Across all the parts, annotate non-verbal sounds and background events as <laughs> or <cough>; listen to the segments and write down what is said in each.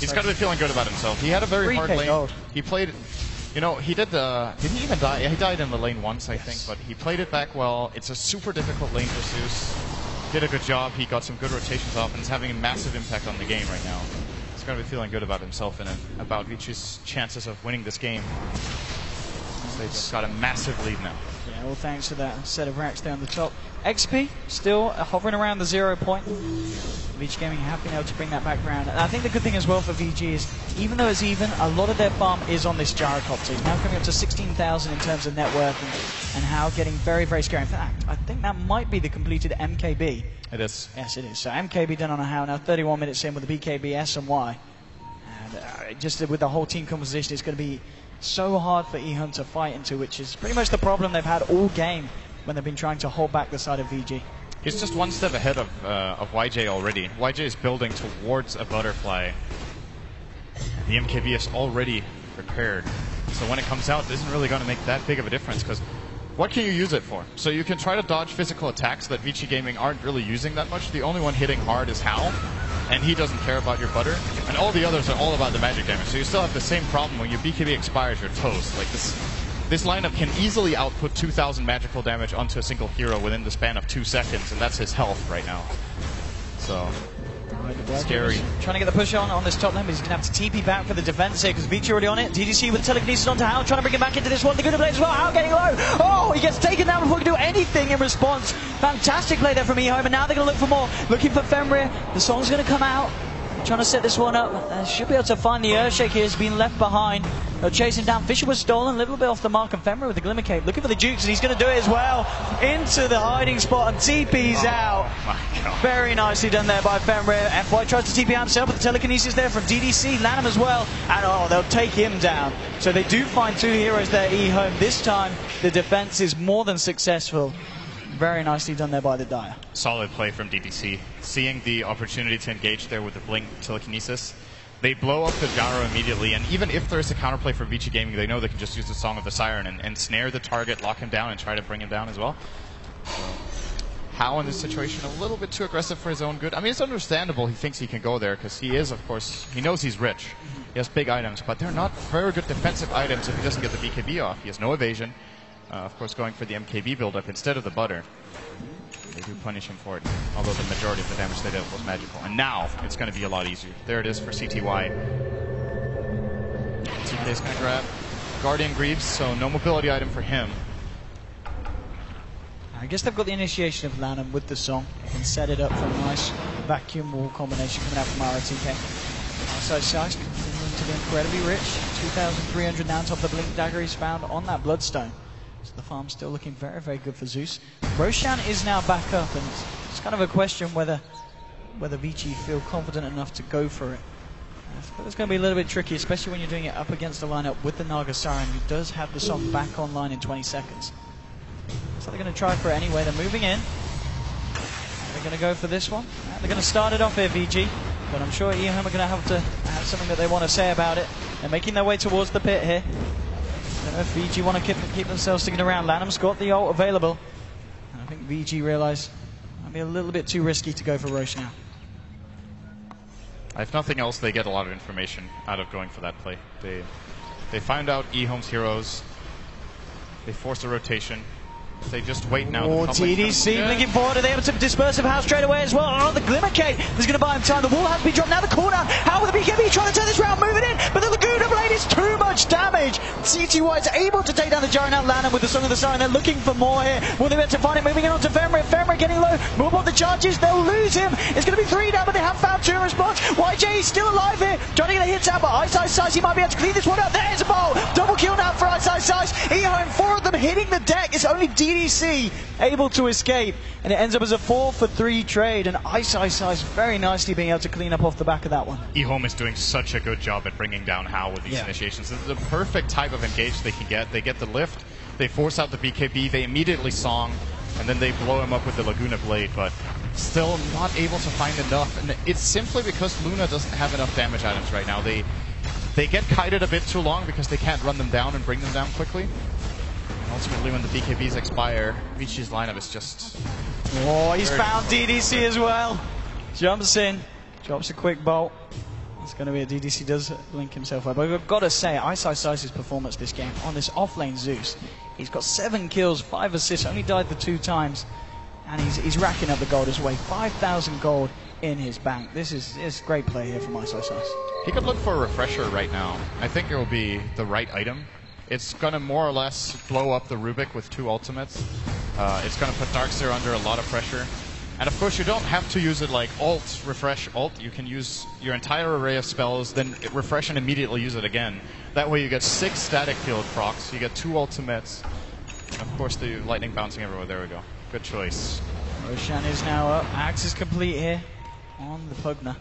He's got to be feeling good about himself. He had a very hard lane. He played, you know, he did the. didn't he even die? Yeah, he died in the lane once, I think, but he played it back well. It's a super difficult lane for Zeus. Did a good job. He got some good rotations off, and is having a massive impact on the game right now. He's got to be feeling good about himself and about Vici's chances of winning this game. They've just got a massive lead now. Yeah, well, thanks to that set of racks down the top. XP still hovering around the zero point. VG Gaming have been able to bring that back around. And I think the good thing as well for VG is, even though it's even, a lot of their farm is on this gyrocopter. Now coming up to 16,000 in terms of net worth, and, and Hao getting very, very scary. In fact, I think that might be the completed MKB. It is. Yes, it is. So MKB done on a Hao now, 31 minutes in with the BKB S and Y. And uh, just with the whole team composition, it's going to be so hard for eHome to fight into, which is pretty much the problem they've had all game when they've been trying to hold back the side of VG. He's just one step ahead of, uh, of YJ already. YJ is building towards a butterfly. The MKB is already prepared. So when it comes out, it isn't really going to make that big of a difference because what can you use it for? So you can try to dodge physical attacks that Vici Gaming aren't really using that much. The only one hitting hard is Hao, and he doesn't care about your butter. And all the others are all about the magic damage. So you still have the same problem when your BKB expires, you're toast. Like this, this lineup can easily output 2,000 magical damage onto a single hero within the span of two seconds, and that's his health right now. So Scary. Trying to get the push on on this top lane, but he's going to have to TP back for the defense here because Vici already on it. DDC with telekinesis onto Hao, trying to bring him back into this one. The good play as well. Hao getting low. Oh, he gets taken down before he can do anything in response. Fantastic play there from eHome, and now they're going to look for more. Looking for Fenrir. The song's going to come out. Trying to set this one up. They should be able to find the Earthshaker here. He's been left behind. They're chasing down. Fissure was stolen a little bit off the mark, and Fenrir with the Glimmer Cape. Looking for the Dukes, and he's going to do it as well. Into the hiding spot, and TP's oh, out. my God. Very nicely done there by Fenrir. FY tries to TP out himself, but the telekinesis there from DDC, LaNm as well. And oh, they'll take him down. So they do find two heroes there, E-Home. This time, the defense is more than successful. Very nicely done there by the Dire. solid play from DDC. Seeing the opportunity to engage there with the Blink telekinesis, they blow up the gyro immediately, and even if there's a counterplay for Vici Gaming, they know they can just use the Song of the Siren and, and snare the target, lock him down, and try to bring him down as well. Hao in this situation a little bit too aggressive for his own good. I mean, it's understandable he thinks he can go there because he is, of course, he knows he's rich. He has big items, but they're not very good defensive items if he doesn't get the BKB off. He has no evasion. Uh, of course, going for the MKB buildup instead of the butter. They do punish him for it, although the majority of the damage they dealt was magical. And now it's going to be a lot easier. There it is for CTY. Is going to grab Guardian Greaves, so no mobility item for him. I guess they've got the initiation of LaNm with the song and set it up for a nice vacuum wall combination coming out from ROTK. So size continuing to be incredibly rich. 2,300 now on top of the Blink Dagger he's found on that Bloodstone. So the farm's still looking very, very good for Zeus. Roshan is now back up, and it's, kind of a question whether whether Vici feel confident enough to go for it. Feel it's going to be a little bit tricky, especially when you're doing it up against a lineup with the Naga who does have the song back online in 20 seconds. So they're going to try for it anyway. They're moving in. They're going to go for this one. Uh, They're going to start it off here, VG. But I'm sure EHM are going to have to have something that they want to say about it. They're making their way towards the pit here. Uh, I don't if VG want to keep, keep themselves sticking around. LaNm's got the ult available. I think VG realise it might be a little bit too risky to go for Rosh now. If nothing else, they get a lot of information out of going for that play. They they find out eHome's heroes. They force a rotation. They just wait now. The public- DDC Yeah. blinking forward. Are they able to disperse of House straight away as well? Oh, the Glimmer Cape is going to buy him time. The wall has been dropped. Now the corner. Hao with the BKB trying to turn this round, moving in. But the Laguna Blade is too much damage. CTY is able to take down the Giant out LaNm with the Song of the Siren. They're looking for more here. Will they be able to find it? Moving in onto Fenrir. Fenrir getting low. Move on the charges. They'll lose him. It's going to be three down, but they have found two response. YJ is still alive here. Trying to get a hit out, but Ice Ice Size, he might be able to clean this one up. There's a ball. Double kill now for Ice Ice Size. EO and four of them hitting the deck. It's only DDC able to escape. And it ends up as a four for three trade. And Ice Ice Size very nicely being able to clean up off the back of that one. eHome is doing such a good job at bringing down Hao with these Yeah. initiations. This is the perfect type of engage they can get. They get the lift, they force out the BKB, they immediately song, and then they blow him up with the Laguna Blade, but still not able to find enough. And it's simply because Luna doesn't have enough damage items right now. They they get kited a bit too long because they can't run them down and bring them down quickly. Ultimately, when the BKBs expire, Vici's lineup is just Oh, he's found DDC as well. Jumps in, drops a quick bolt. It's going to be a DDC does link himself up. But I've got to say, Ice Ice Ice's performance this game on this offlane Zeus, he's got seven kills, five assists, only died the two times, and he's, he's racking up the gold as well. 5,000 gold in his bank. This is, is great play here from Ice Ice. He could look for a refresher right now. I think it will be the right item. It's going to more or less blow up the Rubik with two ultimates. Uh, it's going to put Dark Seer under a lot of pressure. And of course, you don't have to use it like alt, refresh, alt. You can use your entire array of spells, then refresh and immediately use it again. That way you get six static field procs, you get two ultimates. And of course, the lightning bouncing everywhere. There we go. Good choice. Roshan is now up. Aghs is complete here on the Pugna.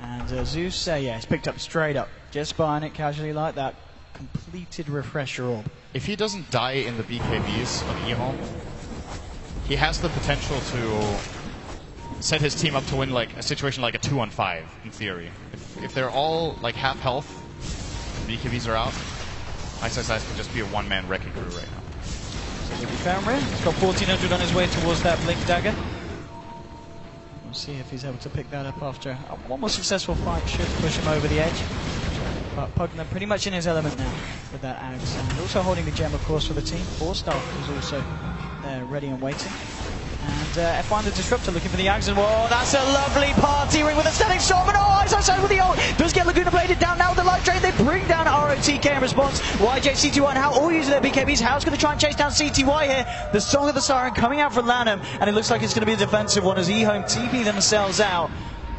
And uh, Zeus, uh, yeah, he's picked up straight up. Just buying it casually like that. Completed refresher orb. If he doesn't die in the BKBs of EHOME, he has the potential to set his team up to win like a situation like a two on five in theory. If, if they're all like half health, the BKBs are out. Ice Ice Ice can just be a one man wrecking crew right now. So he'll be Fenrir. He's got 1400 on his way towards that Blink Dagger. We'll see if he's able to pick that up after one more successful fight. Should push him over the edge. But Pugna pretty much in his element now with that Aghs. And also holding the gem, of course, for the team. Four Star is also there ready and waiting. And uh, FY the Disruptor looking for the Aghs. And whoa, that's a lovely party ring with a static storm. And oh, Ice Ice with the ult. Does get Laguna bladed down now with the life drain. They bring down ROTK in response. YJ, CTY, and Hao all using their BKBs. Hao's going to try and chase down CTY here. The Song of the Siren coming out from LaNm And it looks like it's going to be a defensive one as eHome TP themselves out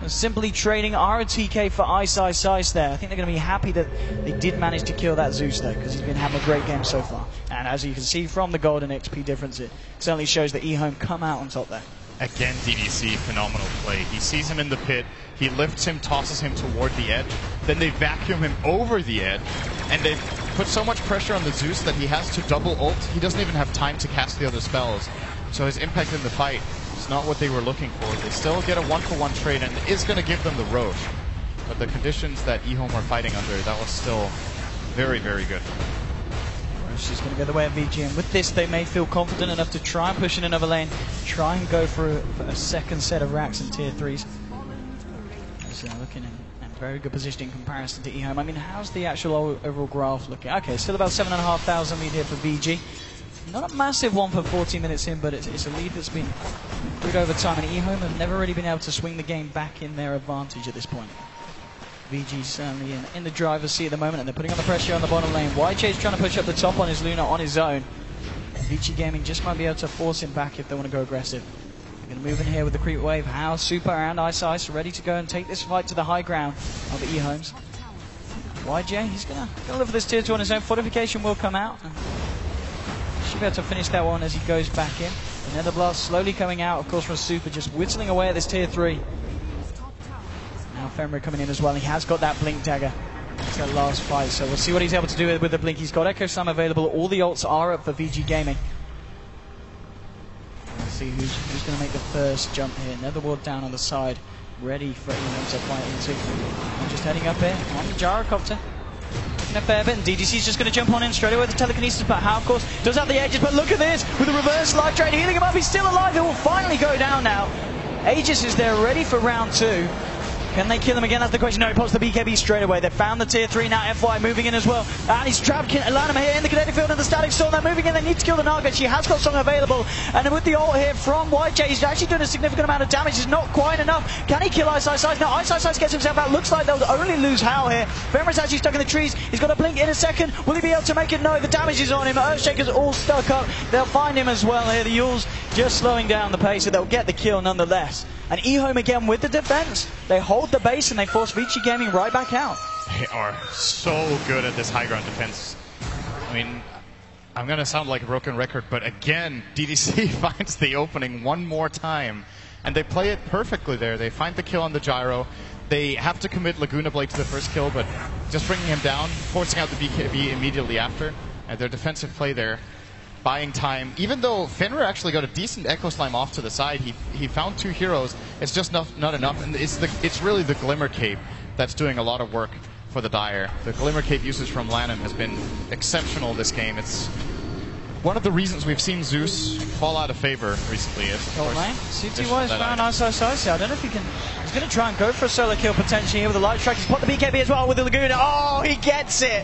simply trading ROTK for Ice Ice Ice there. I think they're going to be happy that they did manage to kill that Zeus though, because he's been having a great game so far. And as you can see from the golden XP difference, it certainly shows that eHome come out on top there. Again, DDC, phenomenal play. He sees him in the pit, he lifts him, tosses him toward the edge, then they vacuum him over the edge, and they put so much pressure on the Zeus that he has to double ult. He doesn't even have time to cast the other spells. So his impact in the fight is not what they were looking for. They still get a one-for-one -one trade, and is going to give them the Rosh. But the conditions that eHome are fighting under, that was still very, very good. Is going to go the way of VG, and with this, they may feel confident enough to try and push in another lane, try and go for a, for a second set of racks and tier threes. So looking in, in very good position in comparison to eHome. I mean, how's the actual overall graph looking? Okay, still about 7,500 lead here for VG. Not a massive one for 40 minutes in, but it's, it's a lead that's been good over time, and eHome have never really been able to swing the game back in their advantage at this point. VG certainly in, in the driver's seat at the moment, and they're putting on the pressure on the bottom lane. YJ's trying to push up the top on his Luna on his own. VG Gaming just might be able to force him back if they want to go aggressive. They're going to move in here with the creep wave. Hao Super and Ice Ice ready to go and take this fight to the high ground of the E-Homes. YJ, he's going to look for this tier 2 on his own. Fortification will come out. Should be able to finish that one as he goes back in. Another blast slowly coming out, of course, from Super, just whittling away at this tier 3. Now Fenrir coming in as well. He has got that Blink Dagger. It's that last fight, so we'll see what he's able to do with the Blink. He's got Echo Slam available. All the ults are up for VG Gaming. Let's see who's, who's going to make the first jump here. Nether Ward down on the side, ready for him to fight into. I'm just heading up here on the gyrocopter a fair bit, and DDC's just going to jump on in straight away with the telekinesis, but Hao, of course, does have the Aegis, but look at this, with the reverse life drain, healing him up, he's still alive, it will finally go down now. Aegis is there ready for round two. Can they kill him again? That's the question. No, he pops the BKB straight away. They found the tier 3 now. FY moving in as well. And he's trapped LaNm here in the kinetic field and the static storm. They're moving in. They need to kill the Naga. She has got Song available. And with the ult here from YJ, he's actually doing a significant amount of damage. It's not quite enough. Can he kill Ice Ice Ice? Now, Ice Ice Ice gets himself out. Looks like they'll only lose Hao here. Fenrir's actually stuck in the trees. He's got a blink in a second. Will he be able to make it? No, the damage is on him. Earthshaker's all stuck up. They'll find him as well here. The Yule's just slowing down the pace, so they'll get the kill nonetheless. And eHome again with the defense. They hold the base and they force Vici Gaming right back out. They are so good at this high ground defense. I mean, I'm going to sound like a broken record, but again, DDC <laughs> finds the opening one more time. And they play it perfectly there. They find the kill on the gyro. They have to commit Laguna Blade to the first kill, but just bringing him down, forcing out the BKB immediately after. And their defensive play there buying time. Even though Fenrir actually got a decent Echo Slam off to the side, he he found two heroes. It's just not, not enough, and it's the it's really the Glimmer Cape that's doing a lot of work for the Dire. The Glimmer Cape usage from LaNm has been exceptional this game. It's one of the reasons we've seen Zeus fall out of favor recently is of course, lane. this- CTY is that found item. Ice Ice Ice. I don't know if he can. He's going to try and go for a solo kill potentially here with the light strike. He's put the BKB as well with the Laguna. Oh, he gets it.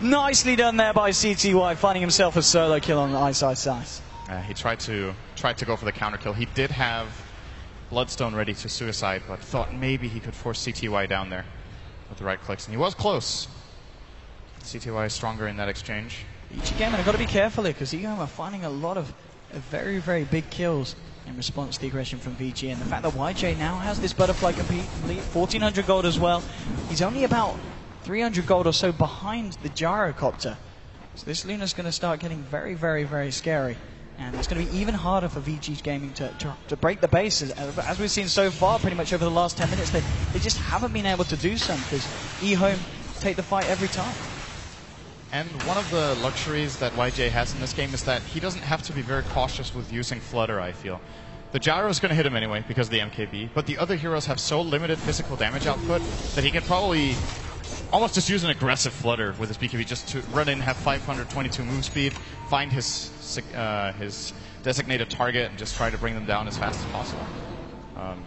Nicely done there by CTY, finding himself a solo kill on Ice Ice Ice. Uh, he tried to tried to go for the counter kill. He did have Bloodstone ready to suicide, but thought maybe he could force CTY down there with the right clicks, and he was close. CTY is stronger in that exchange. Each game, and I've got to be careful here because Ego are finding a lot of very, very big kills in response to the aggression from VG. And the fact that YJ now has this butterfly complete, 1400 gold as well. He's only about 300 gold or so behind the gyrocopter. So this Luna's going to start getting very, very, very scary. And it's going to be even harder for VG Gaming to, to, to break the base. As, as we've seen so far, pretty much over the last 10 minutes, they, they just haven't been able to do so because eHome take the fight every time. And one of the luxuries that YJ has in this game is that he doesn't have to be very cautious with using Flutter, I feel. The Gyro is going to hit him anyway because of the MKB, but the other heroes have so limited physical damage output that he can probably almost just use an aggressive Flutter with his BKB just to run in, have 522 move speed, find his uh, his designated target, and just try to bring them down as fast as possible. Um,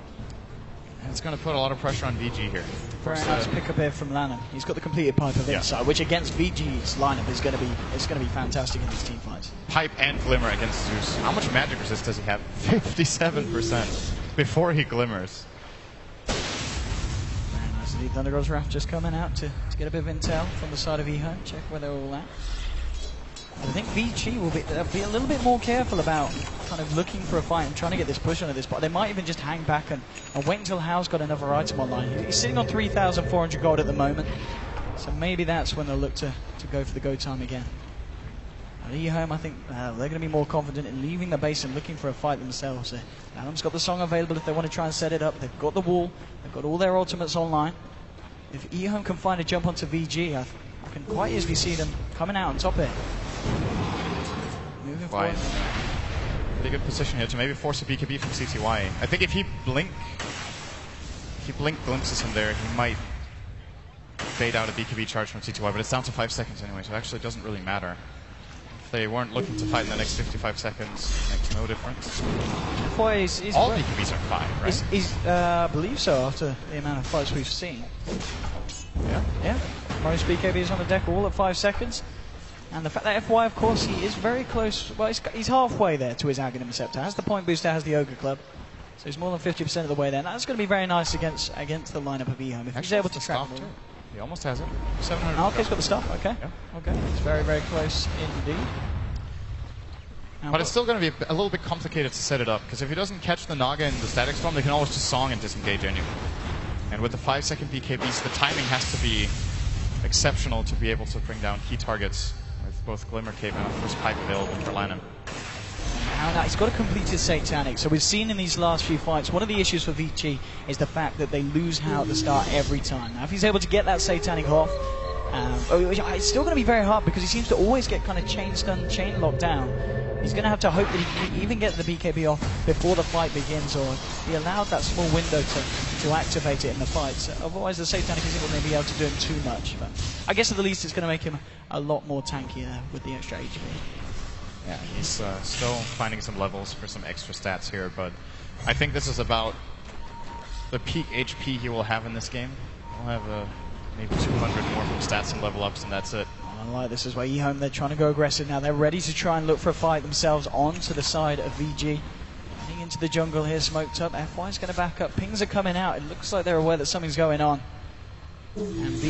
it's going to put a lot of pressure on VG here. Very Force, nice uh, pick up here from LaNm. He's got the completed pipe of Yeah. which against VG's lineup is going to be is going to be fantastic in these team fights. Pipe and Glimmer against Zeus. How much magic resist does he have? 57% before he glimmers. Indeed. Thundergod's Wrath just coming out to, to get a bit of intel from the side of Eho, check where they're all at. I think VG will be, they'll be a little bit more careful about kind of looking for a fight and trying to get this push onto this, but they might even just hang back and, and wait until Hao's got another item online. He's sitting on 3,400 gold at the moment, so maybe that's when they'll look to, to go for the go time again. At Ehome, I think uh, they're going to be more confident in leaving the base and looking for a fight themselves. Uh, Adam's got the song available if they want to try and set it up. They've got the wall. They've got all their ultimates online. If Ehome can find a jump onto VG, I, I can quite easily see them coming out on top here. Moving forward. Pretty good position here to maybe force a BKB from CTY. I think if he blink, if he blink glimpses him there, he might fade out a BKB charge from CTY, but it's down to 5 seconds anyway, so it actually doesn't really matter. They weren't looking to fight in the next 55 seconds, makes no difference. Boy, he's, he's All BKBs are 5, right? He's, he's, uh, I believe so after the amount of fights we've seen. yeah. Yeah, most BKBs on the deck all at five seconds. And the fact that FY, of course, he is very close. Well, he's, he's halfway there to his Aghanim Scepter. Has the point booster, has the Ogre Club. So he's more than 50% of the way there. And that's going to be very nice against against the lineup of Ehome. If he's Actually, able to the trap staff them. too. He almost has it. 700. Oh, okay, he's got the stuff. Okay. Yeah. Okay. It's very, very close indeed. Now, But it's still going to be a, a little bit complicated to set it up, because if he doesn't catch the Naga in the static storm, they can always just song and disengage anyway. And with the 5 second BKBs, the timing has to be exceptional to be able to bring down key targets with both Glimmer Cape and of course Pipe available for LaNm. He's got to complete Satanic. So we've seen in these last few fights, one of the issues for Vici is the fact that they lose Hao at the start every time. Now, if he's able to get that Satanic off, um, oh, it's still going to be very hard because he seems to always get kind of chain stun, chain locked down. He's going to have to hope that he can even get the BKB off before the fight begins, or be allowed that small window to, to activate it in the fight. So otherwise, the Satanic isn't going to be able to do him too much. But I guess at the least, it's going to make him a lot more tankier with the extra HP. Yeah, he's uh, still finding some levels for some extra stats here, but I think this is about the peak HP he will have in this game. He'll have uh, maybe 200 more from stats and level ups, and that's it. I like this as well. eHome, they're trying to go aggressive now. They're ready to try and look for a fight themselves onto the side of VG. Heading into the jungle here, smoked up. FY's going to back up. Pings are coming out. It looks like they're aware that something's going on. And